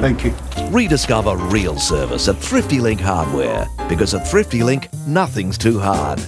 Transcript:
Thank you. Rediscover real service at Thrifty Link Hardware because at Thrifty Link, nothing's too hard.